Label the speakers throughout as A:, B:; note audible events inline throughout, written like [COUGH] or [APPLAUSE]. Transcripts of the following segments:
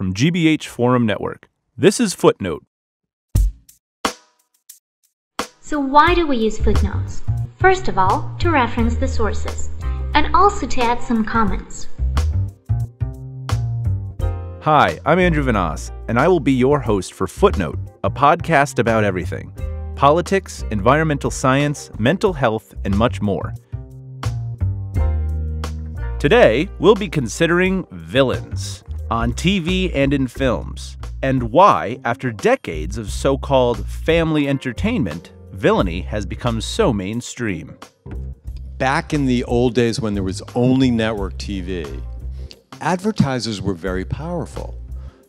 A: from GBH Forum Network. This is Footnote.
B: So why do we use footnotes? First of all, to reference the sources, and also to add some comments.
A: Hi, I'm Andrew Vanas, and I will be your host for Footnote, a podcast about everything politics, environmental science, mental health, and much more. Today, we'll be considering villains on TV and in films, and why, after decades of so called family entertainment, villainy has become so mainstream.
C: Back in the old days when there was only network TV, advertisers were very powerful.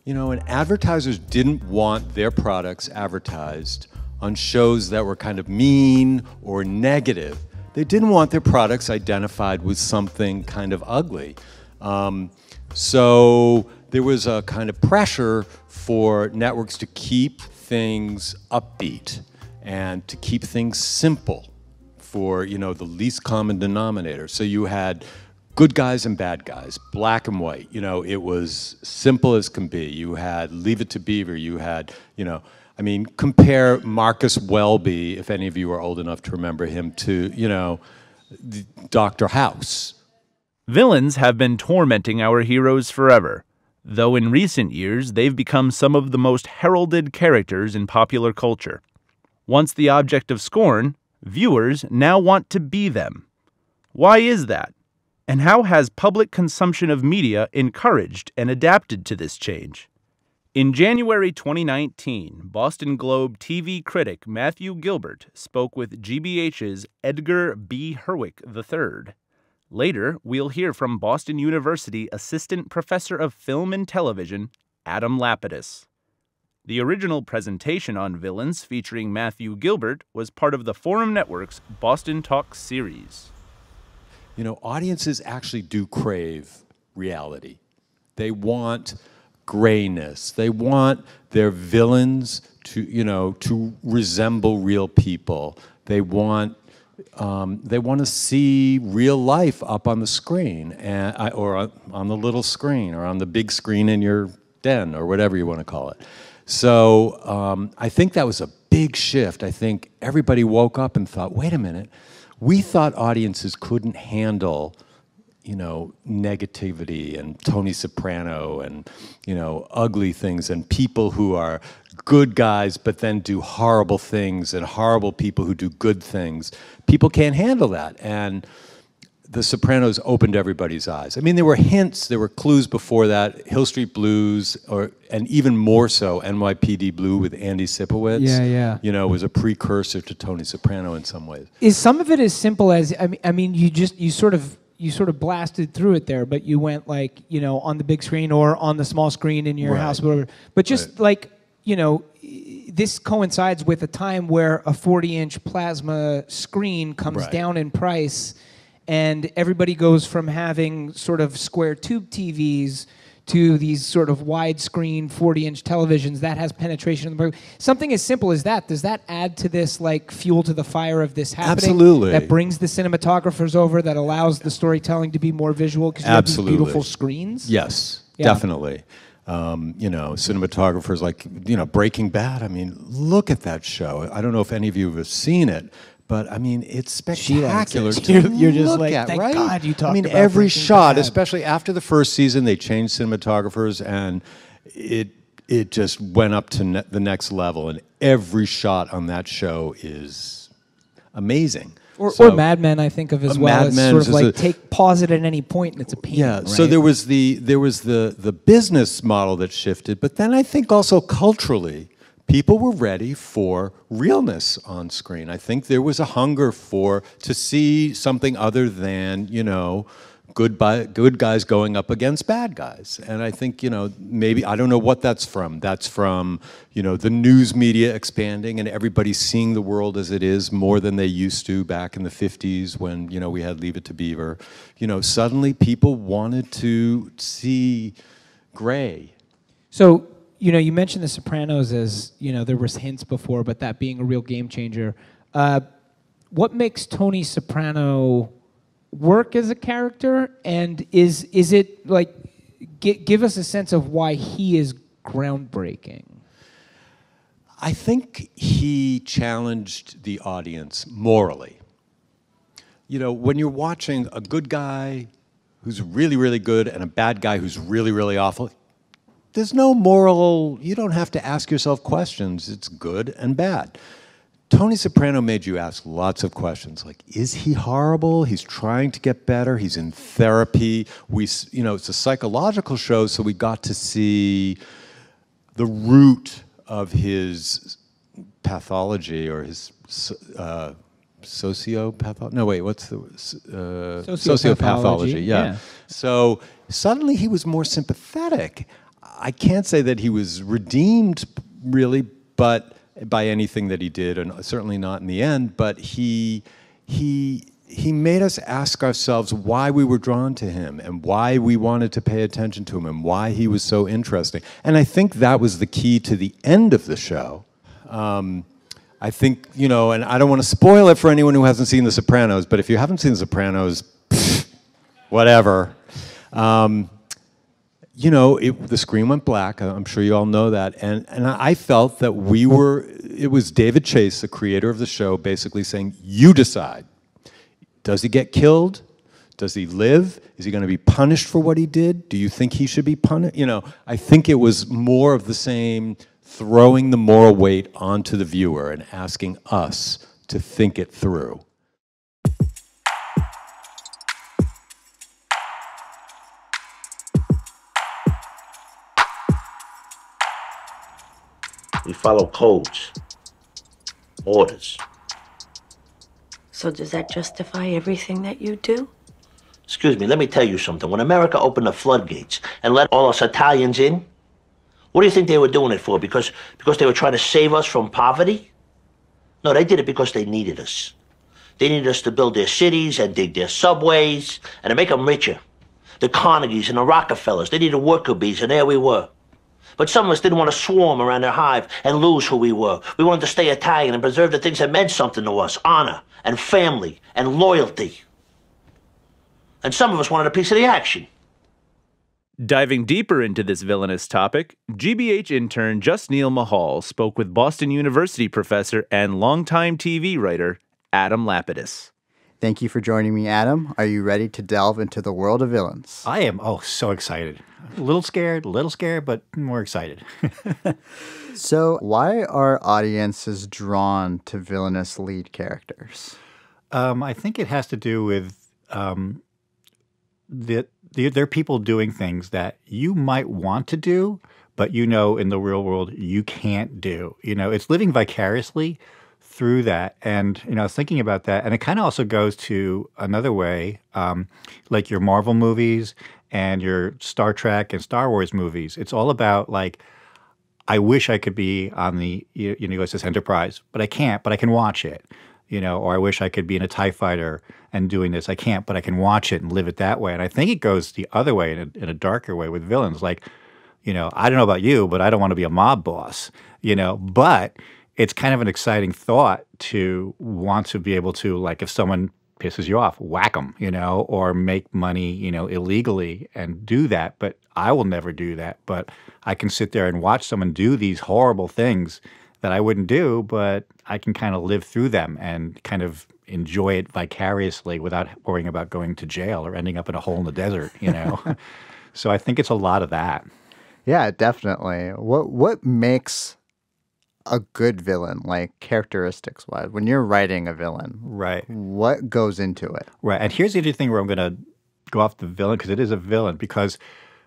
C: You know, and advertisers didn't want their products advertised on shows that were kind of mean or negative they didn't want their products identified with something kind of ugly. Um, so there was a kind of pressure for networks to keep things upbeat and to keep things simple for you know the least common denominator. So you had good guys and bad guys, black and white. You know, it was simple as can be. You had Leave It to Beaver. You had you know I mean, compare Marcus Welby, if any of you are old enough to remember him, to, you know, Dr. House.
A: Villains have been tormenting our heroes forever, though in recent years they've become some of the most heralded characters in popular culture. Once the object of scorn, viewers now want to be them. Why is that? And how has public consumption of media encouraged and adapted to this change? In January 2019, Boston Globe TV critic Matthew Gilbert spoke with GBH's Edgar B. Herwick III. Later, we'll hear from Boston University Assistant Professor of Film and Television, Adam Lapidus. The original presentation on villains featuring Matthew Gilbert was part of the Forum Network's Boston Talk series.
C: You know, audiences actually do crave reality. They want grayness. They want their villains to, you know, to resemble real people. They want um, they want to see real life up on the screen, and, or on the little screen, or on the big screen in your den, or whatever you want to call it. So um, I think that was a big shift. I think everybody woke up and thought, wait a minute, we thought audiences couldn't handle you know, negativity and Tony Soprano and, you know, ugly things and people who are good guys but then do horrible things and horrible people who do good things. People can't handle that. And The Sopranos opened everybody's eyes. I mean, there were hints, there were clues before that. Hill Street Blues, or and even more so, NYPD Blue with Andy Sipowicz.
D: Yeah, yeah.
C: You know, was a precursor to Tony Soprano in some ways.
D: Is some of it as simple as I mean, I mean, you just you sort of you sort of blasted through it there, but you went like you know on the big screen or on the small screen in your
C: right.
D: house, whatever. But just
C: right.
D: like you know, this coincides with a time where a 40-inch plasma screen comes
C: right.
D: down in price, and everybody goes from having sort of square tube TVs to these sort of widescreen 40 inch televisions that has penetration in the market. something as simple as that does that add to this like fuel to the fire of this happening
C: absolutely
D: that brings the cinematographers over that allows the storytelling to be more visual because you have these beautiful screens
C: yes yeah. definitely um, you know, cinematographers like, you know, Breaking Bad. I mean, look at that show. I don't know if any of you have seen it, but I mean, it's spectacular.
D: To [LAUGHS] you're, you're just like,
C: at,
D: thank
C: right?
D: God you talked
C: I mean, every shot,
D: Bad.
C: especially after the first season, they changed cinematographers, and it it just went up to ne the next level. And every shot on that show is amazing.
D: Or,
C: So-
D: or Mad Men, I think of as well.
C: Mad
D: as sort of like
C: a-
D: take pause it at any point and it's a painting.
C: Yeah. So there was the there was the the business model that shifted, but then I think also culturally, people were ready for realness on screen. I think there was a hunger for to see something other than you know. Good, by, good guys going up against bad guys, and I think you know maybe I don't know what that's from. That's from you know the news media expanding and everybody seeing the world as it is more than they used to back in the 50s when you know we had Leave It to Beaver. You know suddenly people wanted to see gray.
D: So you know, you mentioned The Sopranos as you know there was hints before, but that being a real game changer. Uh, what makes Tony Soprano work as a character, and is is it like gi- give us a sense of why he is groundbreaking.
C: I think he challenged the audience morally. You know, when you're watching a good guy who's really, really good and a bad guy who's really, really awful, there's no moral, you don't have to ask yourself questions. It's good and bad. Tony Soprano made you ask lots of questions like, is he horrible? He's trying to get better. He's in therapy. We, you know, it's a psychological show, so we got to see the root of his pathology or his uh, sociopathology. No, wait, what's the uh,
D: Sociopathology,
C: sociopathology? Yeah.
D: yeah.
C: So suddenly he was more sympathetic. I can't say that he was redeemed really, but by anything that he did, and certainly not in the end. But he he he made us ask ourselves why we were drawn to him and why we wanted to pay attention to him and why he was so interesting. And I think that was the key to the end of the show. Um, I think, you know, and I don't want to spoil it for anyone who hasn't seen The Sopranos, but if you haven't seen The Sopranos, pfft, whatever. Um, you know, it, the screen went black. I'm sure you all know that. And, and I felt that we were, it was David Chase, the creator of the show, basically saying, you decide. Does he get killed? Does he live? Is he going to be punished for what he did? Do you think he should be punished? You know, I think it was more of the same throwing the moral weight onto the viewer and asking us to think it through.
E: Follow codes, orders.
F: So does that justify everything that you do?
E: Excuse me, let me tell you something. When America opened the floodgates and let all us Italians in, what do you think they were doing it for? Because because they were trying to save us from poverty? No, they did it because they needed us. They needed us to build their cities and dig their subways and to make them richer. The Carnegies and the Rockefellers, they needed worker bees, and there we were. But some of us didn't want to swarm around their hive and lose who we were. We wanted to stay Italian and preserve the things that meant something to us honor and family and loyalty. And some of us wanted a piece of the action.
A: Diving deeper into this villainous topic, GBH intern Jusneel Mahal spoke with Boston University professor and longtime TV writer Adam Lapidus.
G: Thank you for joining me, Adam. Are you ready to delve into the world of villains?
H: I am oh so excited. A little scared, a little scared, but more excited. [LAUGHS]
G: So, why are audiences drawn to villainous lead characters?
H: um, I think it has to do with um, that the, there are people doing things that you might want to do, but you know in the real world you can't do. You know, it's living vicariously through that. And, you know, I was thinking about that. And it kind of also goes to another way, um, like your Marvel movies and your Star Trek and Star Wars movies. It's all about like, I wish I could be on the you know USS Enterprise, but I can't. But I can watch it, you know. Or I wish I could be in a Tie Fighter and doing this. I can't, but I can watch it and live it that way. And I think it goes the other way in a, in a darker way with villains. Like, you know, I don't know about you, but I don't want to be a mob boss, you know. But it's kind of an exciting thought to want to be able to like if someone pisses you off, whack them, you know, or make money, you know, illegally and do that. But I will never do that. But I can sit there and watch someone do these horrible things that I wouldn't do, but I can kind of live through them and kind of enjoy it vicariously without worrying about going to jail or ending up in a hole in the desert, you know. [LAUGHS] so I think it's a lot of that.
G: Yeah, definitely. What what makes a good villain, like characteristics wise? When you're writing a villain,
H: Right.
G: what goes into it?
H: Right. And here's the other thing where I'm going to go off the villain because it is a villain because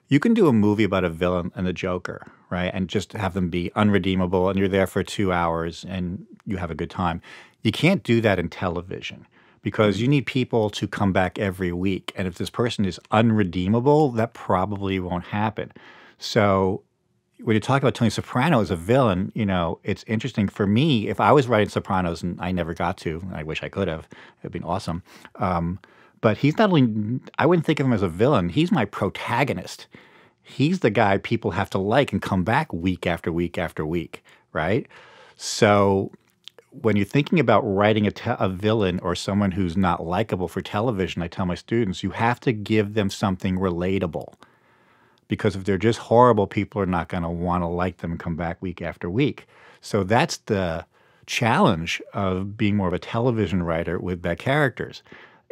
H: you can do a movie about a villain and a Joker, right? And just have them be unredeemable and you're there for two hours and you have a good time. You can't do that in television because you need people to come back every week. And if this person is unredeemable, that probably won't happen. So when you talk about Tony Soprano as a villain, you know, it's interesting for me. If I was writing Sopranos and I never got to, I wish I could have, it'd been awesome. Um, but he's not only, I wouldn't think of him as a villain, he's my protagonist. He's the guy people have to like and come back week after week after week, right? So when you're thinking about writing a, a villain or someone who's not likable for television, I tell my students, you have to give them something relatable because if they're just horrible, people are not going to want to like them and come back week after week. So that's the challenge of being more of a television writer with bad characters.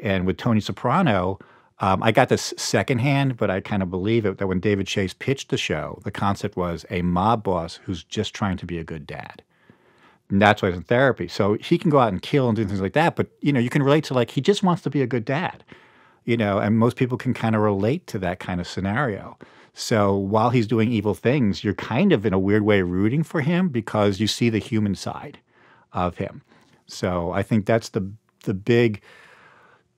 H: And with Tony Soprano, um, I got this secondhand, but I kind of believe it that when David Chase pitched the show, the concept was a mob boss who's just trying to be a good dad. And that's why he's in therapy. So he can go out and kill and do things like that, but you know, you can relate to like he just wants to be a good dad. You know, and most people can kind of relate to that kind of scenario. So while he's doing evil things, you're kind of in a weird way rooting for him because you see the human side of him. So I think that's the the big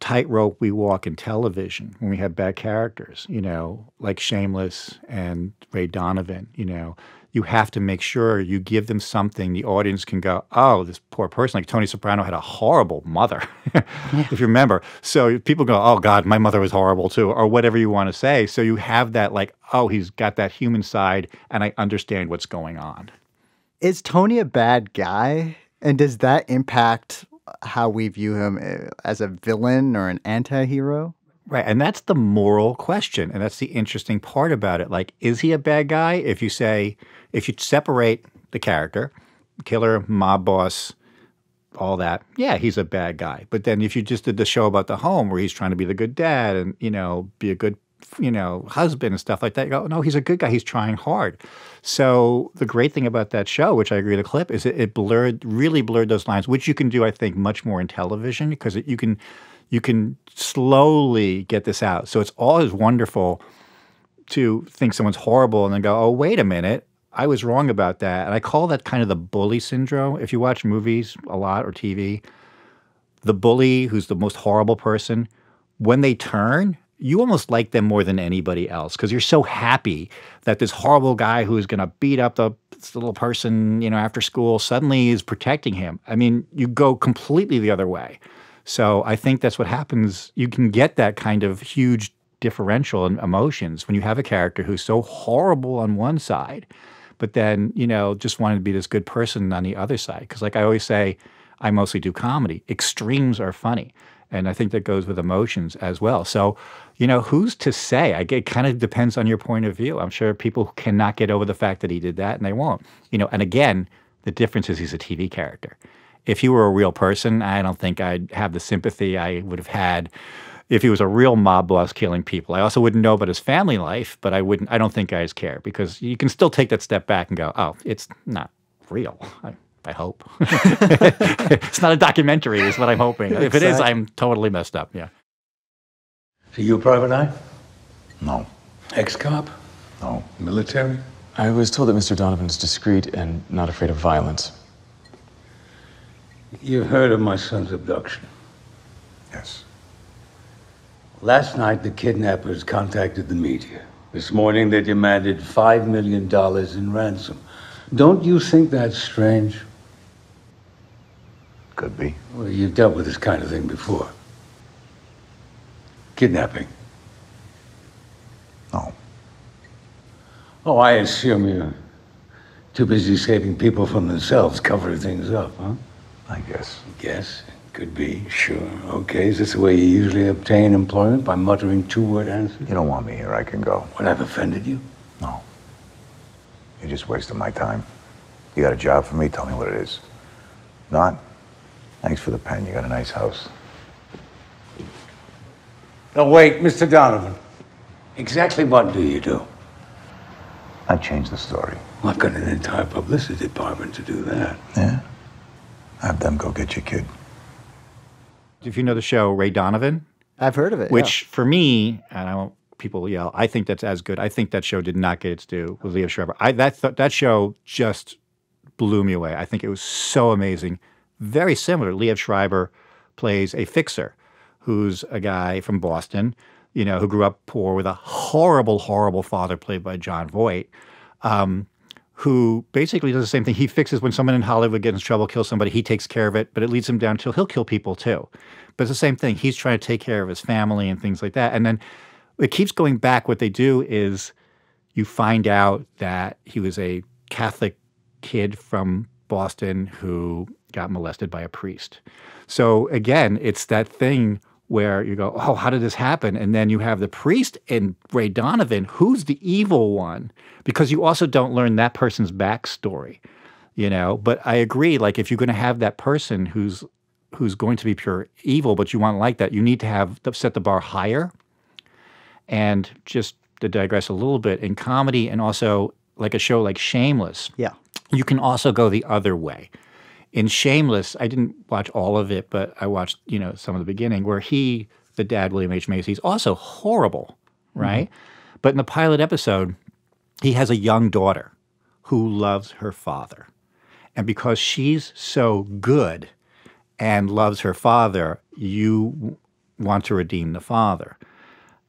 H: tightrope we walk in television when we have bad characters, you know, like Shameless and Ray Donovan, you know. You have to make sure you give them something the audience can go, oh, this poor person. Like Tony Soprano had a horrible mother, [LAUGHS] if you remember. So people go, oh, God, my mother was horrible too, or whatever you want to say. So you have that, like, oh, he's got that human side, and I understand what's going on.
G: Is Tony a bad guy? And does that impact how we view him eh, as a villain or an anti-hero?
H: Right. And that's the moral question. And that's the interesting part about it. Like, is he a bad guy? If you say, if you separate the character, killer, mob boss, all that, yeah, he's a bad guy. But then if you just did the show about the home where he's trying to be the good dad and, you know, be a good, you know, husband and stuff like that, you go, no, he's a good guy. He's trying hard. So the great thing about that show, which I agree with the clip, is it, it blurred, really blurred those lines, which you can do, I think, much more in television because you can you can slowly get this out. So it's always wonderful to think someone's horrible and then go, oh, wait a minute. I was wrong about that. And I call that kind of the bully syndrome. If you watch movies a lot or TV, the bully who's the most horrible person, when they turn, you almost like them more than anybody else because you're so happy that this horrible guy who's going to beat up the little person, you know, after school suddenly is protecting him. I mean, you go completely the other way. So I think that's what happens. You can get that kind of huge differential in emotions when you have a character who's so horrible on one side, but then, you know, just wanted to be this good person on the other side. Because, like I always say, I mostly do comedy. Extremes are funny. And I think that goes with emotions as well. So, you know, who's to say? I, it kind of depends on your point of view. I'm sure people cannot get over the fact that he did that and they won't. You know, and again, the difference is he's a TV character. If he were a real person, I don't think I'd have the sympathy I would have had if he was a real mob boss killing people. I also wouldn't know about his family life, but I wouldn't I don't think guys care because you can still take that step back and go, "Oh, it's not real." I, I hope. [LAUGHS] it's not a documentary, is what I'm hoping. Exactly. If it is, I'm totally messed up. Yeah.
I: So you a private eye?
J: No.
I: Ex-cop?
J: No.
I: Military?
K: I was told that Mr. Donovan is discreet and not afraid of violence.
I: You've heard of my son's abduction? Last night, the kidnappers contacted the media. This morning, they demanded $5 million in ransom. Don't you think that's strange?
J: Could be.
I: Well, you've dealt with this kind of thing before. Kidnapping.
J: No.
I: Oh, I assume you're too busy saving people from themselves, covering things up, huh?
J: I guess.
I: Guess. Could be, sure. Okay, is this the way you usually obtain employment? By muttering two-word answers?
J: You don't want me here, I can go.
I: What, I've offended you?
J: No. You're just wasting my time. You got a job for me? Tell me what it is. Not? Thanks for the pen. You got a nice house.
I: Oh, wait, Mr. Donovan. Exactly what do you do?
J: I change the story.
I: Well, I've got an entire publicity department to do that.
J: Yeah? Have them go get your kid.
H: If you know the show Ray Donovan,
G: I've heard of it.
H: which
G: yeah.
H: for me, and I won't people yell, I think that's as good. I think that show did not get its due with Liev Schreiber. I that th- that show just blew me away. I think it was so amazing. Very similar. Liev Schreiber plays a fixer who's a guy from Boston, you know, who grew up poor with a horrible, horrible father played by Jon Voight, um, who basically does the same thing. He fixes when someone in Hollywood gets in trouble, kills somebody, he takes care of it, but it leads him down to he'll kill people too. But it's the same thing. He's trying to take care of his family and things like that. And then it keeps going back. What they do is you find out that he was a Catholic kid from Boston who got molested by a priest. So again, it's that thing where you go, oh, how did this happen? And then you have the priest and Ray Donovan, who's the evil one, because you also don't learn that person's backstory, you know. But I agree, like if you're going to have that person who's who's going to be pure evil, but you want like that, you need to have set the bar higher. And just to digress a little bit, in comedy and also like a show like Shameless,
G: Yeah.
H: you can also go the other way. In Shameless, I didn't watch all of it, but I watched, you know, some of the beginning where he, the dad, William H. Macy, is also horrible, mm-hmm. right? But in the pilot episode, he has a young daughter who loves her father. And because she's so good and loves her father, you want to redeem the father.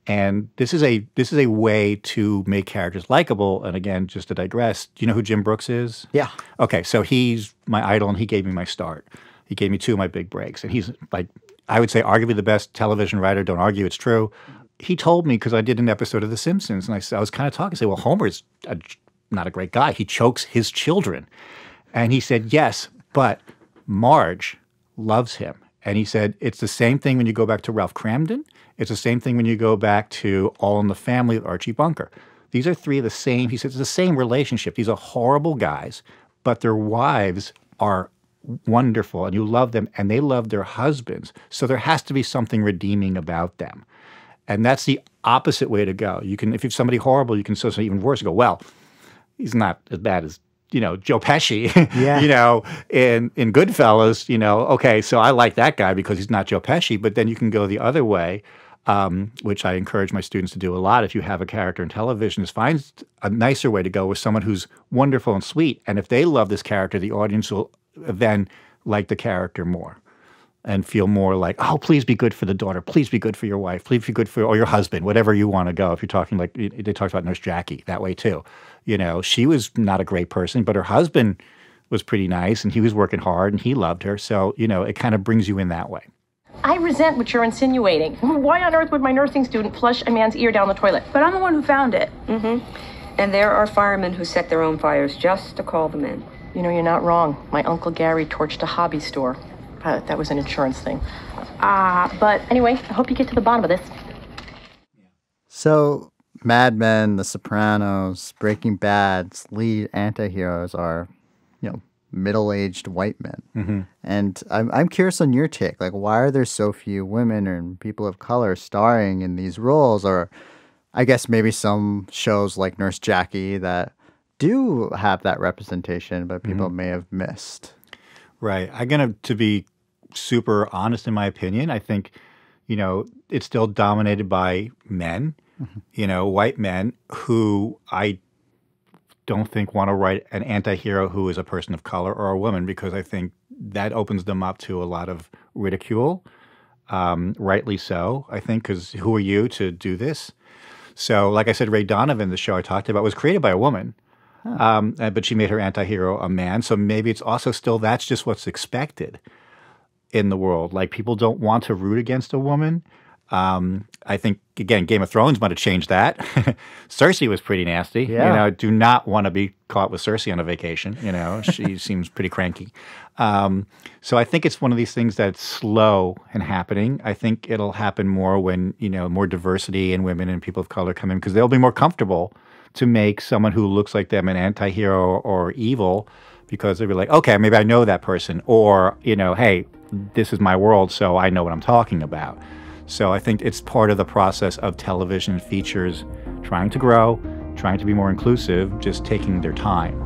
H: And this is a this is a way to make characters likable. And again, just to digress, do you know who Jim Brooks is?
G: Yeah.
H: Okay, so he's my idol, and he gave me my start. He gave me two of my big breaks, and he's like, I would say, arguably the best television writer. Don't argue, it's true. He told me because I did an episode of The Simpsons, and I was kind of talking. I said, "Well, Homer's a, not a great guy. He chokes his children," and he said, "Yes, but Marge loves him." And he said, "It's the same thing when you go back to Ralph Kramden. It's the same thing when you go back to All in the Family with Archie Bunker. These are three of the same." He said, "It's the same relationship. These are horrible guys, but their wives are wonderful and you love them and they love their husbands. So there has to be something redeeming about them. And that's the opposite way to go. You can, if you've somebody horrible, you can say something even worse and go, well, he's not as bad as, you know, Joe Pesci, [LAUGHS]
G: Yeah.
H: you know, in, in Goodfellas, you know, okay, so I like that guy because he's not Joe Pesci. But then you can go the other way, um, which I encourage my students to do a lot. If you have a character in television, is find a nicer way to go with someone who's wonderful and sweet. And if they love this character, the audience will then like the character more and feel more like, oh, please be good for the daughter. Please be good for your wife. Please be good for or your husband, whatever you want to go. If you're talking like they talked about Nurse Jackie that way too. You know, she was not a great person, but her husband was pretty nice and he was working hard and he loved her. So, you know, it kind of brings you in that way.
L: I resent what you're insinuating. Why on earth would my nursing student flush a man's ear down the toilet? But I'm the one who found it.
F: Mm-hmm. And there are firemen who set their own fires just to call them in.
L: You know, you're not wrong. My Uncle Gary torched a hobby store. Uh, that was an insurance thing. Ah, but anyway, I hope you get to the bottom of this.
G: So, Mad Men, The Sopranos, Breaking Bad's lead antiheroes are, you know, middle-aged white men.
H: Mhm.
G: And I'm I'm curious on your take. Like, why are there so few women and people of color starring in these roles? Or, I guess maybe some shows like Nurse Jackie that do have that representation, but people may have missed.
H: Right. I'm going to, to be super honest in my opinion, I think, you know, it's still dominated by men, you know, white men who I don't think want to write an anti-hero who is a person of color or a woman because I think that opens them up to a lot of ridicule. Um, rightly so, I think, because who are you to do this? So, like I said, Ray Donovan, the show I talked about, was created by a woman. Um, uh, but she made her anti-hero a man. So maybe it's also still that's just what's expected in the world. Like people don't want to root against a woman. Um, I think again, Game of Thrones might have changed that. [LAUGHS] Cersei was pretty nasty.
G: Yeah.
H: You know, do not want to be caught with Cersei on a vacation. You know, she [LAUGHS] seems pretty cranky. Um, so I think it's one of these things that's slow in happening. I think it'll happen more when you know more diversity and women and people of color come in because they'll be more comfortable to make someone who looks like them an anti-hero or evil because they'll be like, okay, maybe I know that person, or you know, hey, this is my world, so I know what I'm talking about. So I think it's part of the process of television features trying to grow, trying to be more inclusive, just taking their time.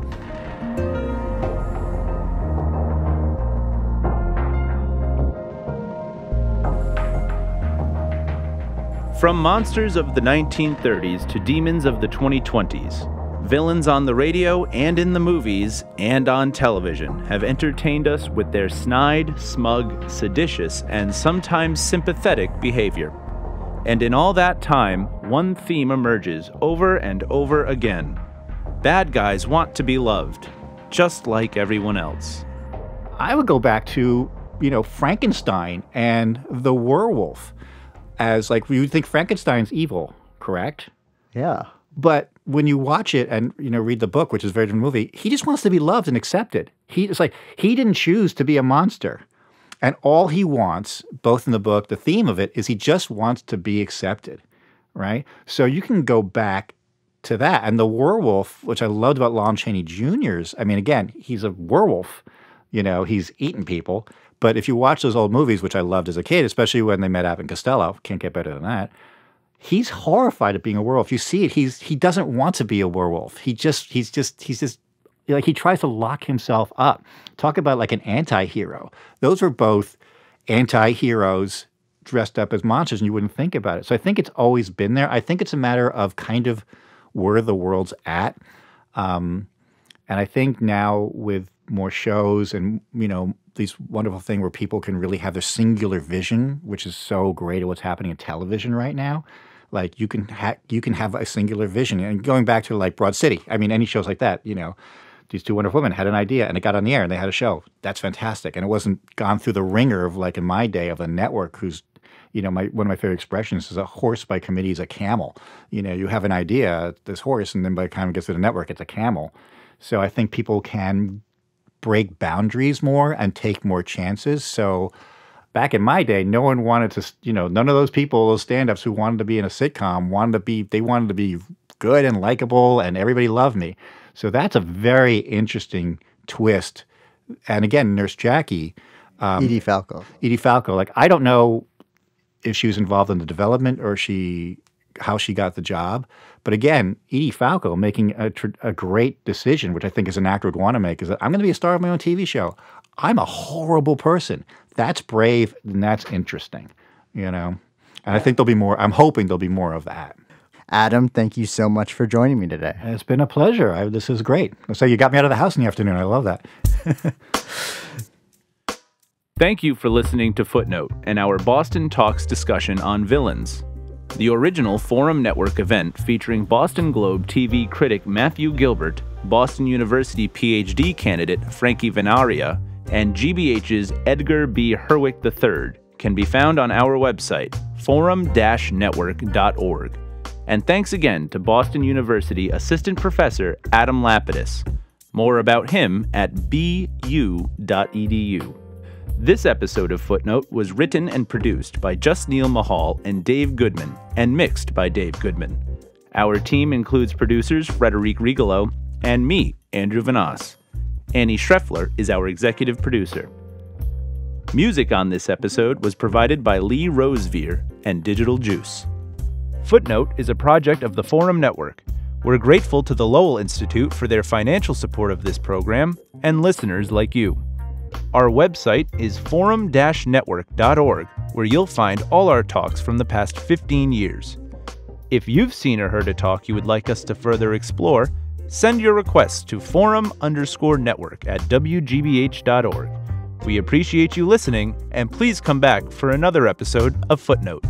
A: From monsters of the 1930s to demons of the 2020s, villains on the radio and in the movies and on television have entertained us with their snide, smug, seditious, and sometimes sympathetic behavior. And in all that time, one theme emerges over and over again. Bad guys want to be loved, just like everyone else.
H: I would go back to, you know, Frankenstein and the werewolf as like you think Frankenstein's evil, correct?
G: Yeah.
H: But when you watch it and you know read the book, which is a very different movie, he just wants to be loved and accepted. He it's like he didn't choose to be a monster. And all he wants, both in the book, the theme of it is he just wants to be accepted, right? So you can go back to that. And the werewolf, which I loved about Lon Chaney Jr.'s, I mean, again, he's a werewolf, you know, he's eating people. But if you watch those old movies, which I loved as a kid, especially when they met and Costello, can't get better than that. He's horrified at being a werewolf. You see it. He's he doesn't want to be a werewolf. He just he's just he's just like he tries to lock himself up. Talk about like an anti-hero. Those are both anti-heroes dressed up as monsters and you wouldn't think about it. So I think it's always been there. I think it's a matter of kind of where the world's at. Um, and I think now with more shows and you know these wonderful thing where people can really have their singular vision, which is so great at what's happening in television right now. Like you can ha- you can have a singular vision, and going back to like Broad City. I mean, any shows like that, you know, these two wonderful women had an idea and it got on the air and they had a show. That's fantastic, and it wasn't gone through the wringer of like in my day of a network who's you know, my one of my favorite expressions is a horse by committee is a camel. You know, you have an idea, this horse, and then by the time it gets to the network, it's a camel. So I think people can break boundaries more and take more chances. So back in my day, no one wanted to, you know, none of those people, those stand-ups who wanted to be in a sitcom wanted to be, they wanted to be good and likable and everybody loved me. So that's a very interesting twist. And again, Nurse Jackie.
G: Um, Edie Falco.
H: Edie Falco. Like, I don't know if she was involved in the development or she how she got the job. But again, Edie Falco making a, a great decision, which I think as an actor would want to make, is that I'm going to be a star of my own TV show. I'm a horrible person. That's brave and that's interesting, you know. And I think there'll be more. I'm hoping there'll be more of that.
G: Adam, thank you so much for joining me today.
H: It's been a pleasure. I, this is great. So you got me out of the house in the afternoon. I love that. [LAUGHS]
A: Thank you for listening to Footnote and our Boston Talks discussion on villains. The original Forum Network event featuring Boston Globe TV critic Matthew Gilbert, Boston University PhD candidate Frankie Vanaria, and GBH's Edgar B. Herwick III can be found on our website, forum-network.org. And thanks again to Boston University Assistant Professor Adam Lapidus. More about him at bu.edu. This episode of Footnote was written and produced by Jusneel Mahal and Dave Goodman, and mixed by Dave Goodman. Our team includes producers Frederic Rigolo and me, Andrew Vanas. Annie Schreffler is our executive producer. Music on this episode was provided by Lee Rosevere and Digital Juice. Footnote is a project of the Forum Network. We're grateful to the Lowell Institute for their financial support of this program and listeners like you. Our website is forum network.org, where you'll find all our talks from the past 15 years. If you've seen or heard a talk you would like us to further explore, send your requests to forum underscore network at wgbh.org. We appreciate you listening, and please come back for another episode of Footnote.